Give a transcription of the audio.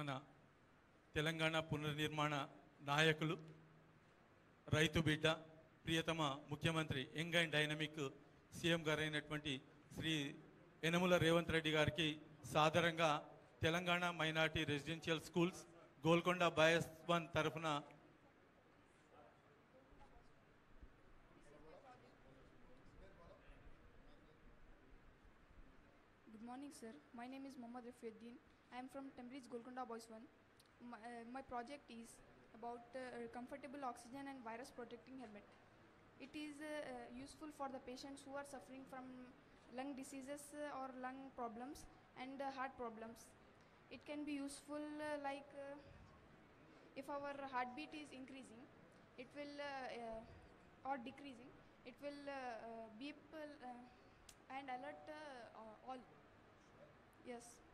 మన తెలంగాణ పునర్నిర్మాణ నాయకులు రైతు బిడ్డ ప్రియతమ ముఖ్యమంత్రి యంగ్ అండ్ డైనమిక్ సీఎం గారైనటువంటి శ్రీ యనముల రేవంత్ రెడ్డి గారికి సాధారణంగా Telangana minority residential schools Golconda boys one తరఫున Good morning, sir. My name is Mohammad Rafiuddin. I am from Cambridge Golconda Boys 1. My, uh, my project is about uh, comfortable oxygen and virus protecting helmet. It is uh, uh, useful for the patients who are suffering from lung diseases uh, or lung problems and uh, heart problems. It can be useful like if our heartbeat is increasing, it will or decreasing, it will beep and alert all. Yes.